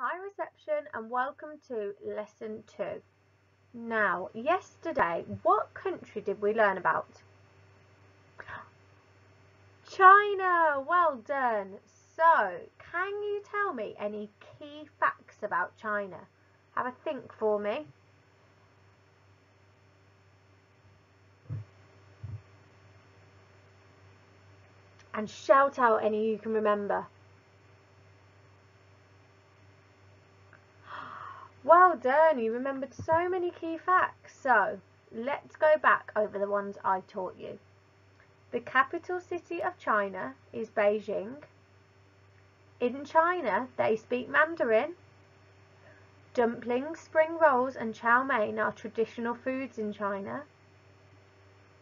Hi reception and welcome to lesson 2. Now, yesterday, what country did we learn about? China! Well done! So, can you tell me any key facts about China? Have a think for me. And shout out any you can remember. Well done, you remembered so many key facts. So, let's go back over the ones I taught you. The capital city of China is Beijing. In China, they speak Mandarin. Dumplings, spring rolls and chow mein are traditional foods in China.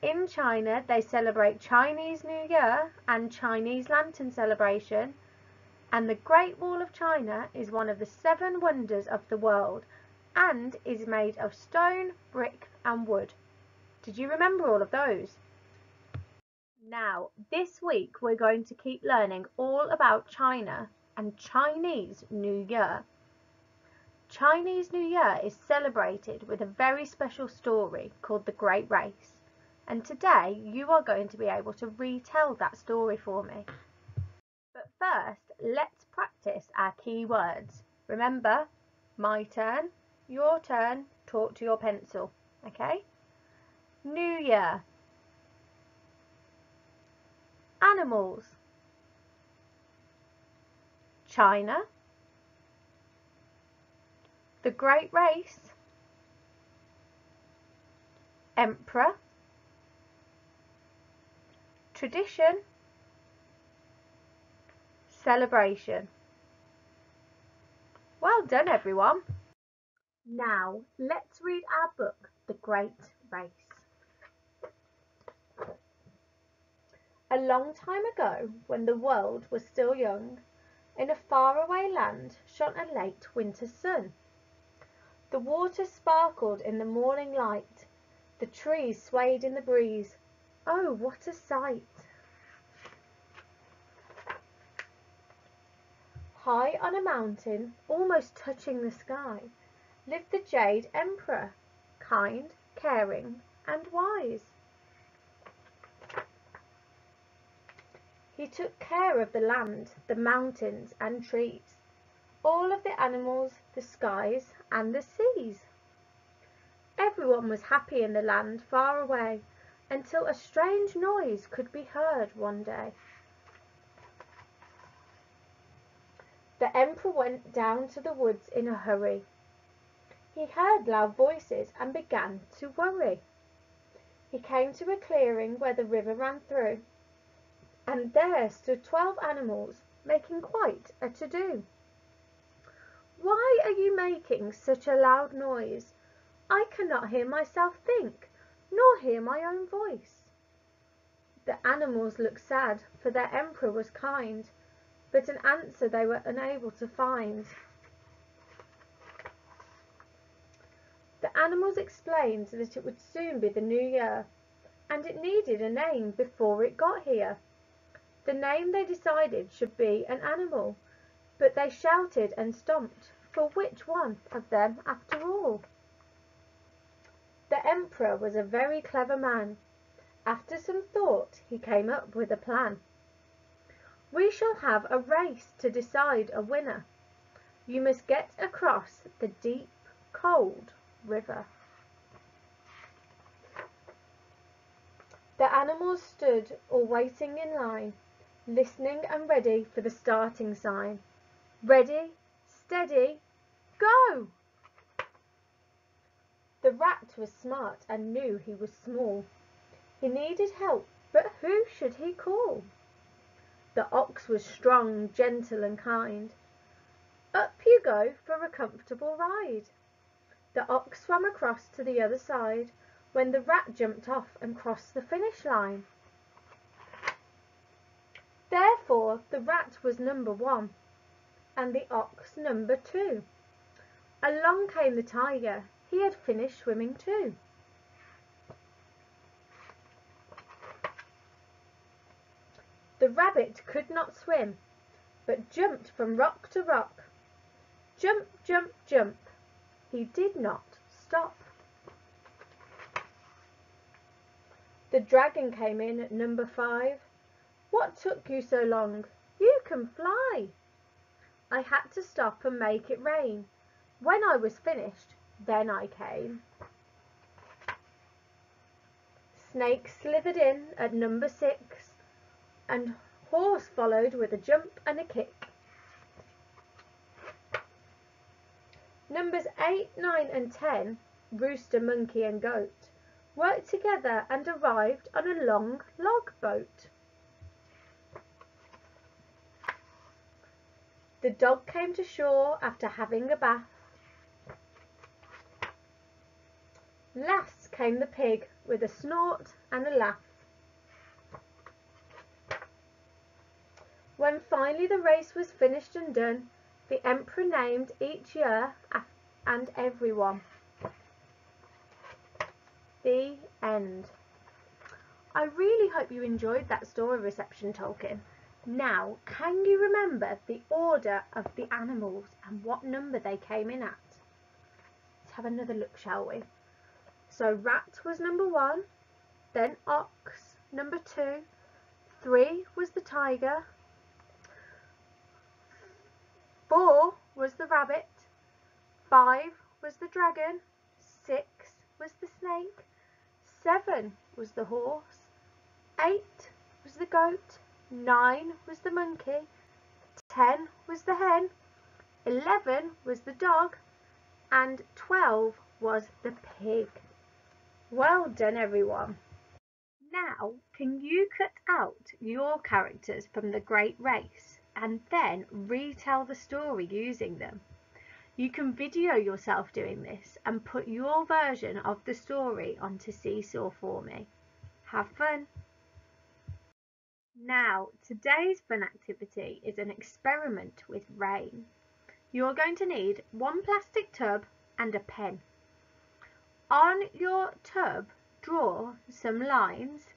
In China, they celebrate Chinese New Year and Chinese Lantern celebration and the Great Wall of China is one of the seven wonders of the world and is made of stone, brick and wood. Did you remember all of those? Now, this week we're going to keep learning all about China and Chinese New Year. Chinese New Year is celebrated with a very special story called the Great Race. And today you are going to be able to retell that story for me. First, let's practice our key words. Remember, my turn, your turn, talk to your pencil, okay? New Year. Animals. China. The Great Race. Emperor. Tradition celebration. Well done everyone. Now let's read our book, The Great Race. A long time ago, when the world was still young, in a faraway land shone a late winter sun. The water sparkled in the morning light, the trees swayed in the breeze. Oh, what a sight! High on a mountain, almost touching the sky, lived the Jade Emperor, kind, caring, and wise. He took care of the land, the mountains and trees, all of the animals, the skies and the seas. Everyone was happy in the land far away until a strange noise could be heard one day. The Emperor went down to the woods in a hurry. He heard loud voices and began to worry. He came to a clearing where the river ran through, and there stood twelve animals making quite a to-do. Why are you making such a loud noise? I cannot hear myself think, nor hear my own voice. The animals looked sad, for their emperor was kind but an answer they were unable to find. The animals explained that it would soon be the new year, and it needed a name before it got here. The name they decided should be an animal, but they shouted and stomped for which one of them after all? The emperor was a very clever man. After some thought he came up with a plan. We shall have a race to decide a winner. You must get across the deep, cold river. The animals stood all waiting in line, listening and ready for the starting sign. Ready, steady, go! The rat was smart and knew he was small. He needed help, but who should he call? The ox was strong, gentle and kind. Up you go for a comfortable ride. The ox swam across to the other side when the rat jumped off and crossed the finish line. Therefore the rat was number one and the ox number two. Along came the tiger. He had finished swimming too. The rabbit could not swim, but jumped from rock to rock. Jump, jump, jump. He did not stop. The dragon came in at number five. What took you so long? You can fly. I had to stop and make it rain. When I was finished, then I came. Snake slithered in at number six, and horse followed with a jump and a kick. Numbers 8, 9 and 10, Rooster, Monkey and Goat, worked together and arrived on a long log boat. The dog came to shore after having a bath. Last came the pig with a snort and a laugh. When finally the race was finished and done, the emperor named each year and everyone. The end. I really hope you enjoyed that story reception Tolkien. Now, can you remember the order of the animals and what number they came in at? Let's have another look, shall we? So rat was number one, then ox, number two, three was the tiger, four was the rabbit, five was the dragon, six was the snake, seven was the horse, eight was the goat, nine was the monkey, ten was the hen, eleven was the dog, and twelve was the pig. Well done everyone. Now can you cut out your characters from the great race and then retell the story using them? You can video yourself doing this and put your version of the story onto Seesaw for me. Have fun! Now, today's fun activity is an experiment with rain. You're going to need one plastic tub and a pen. On your tub, draw some lines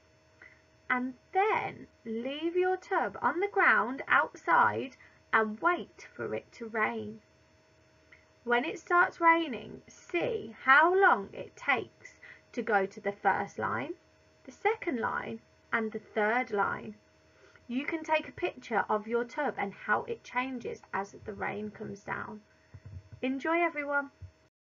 and then leave your tub on the ground outside and wait for it to rain. When it starts raining, see how long it takes to go to the first line, the second line and the third line. You can take a picture of your tub and how it changes as the rain comes down. Enjoy everyone!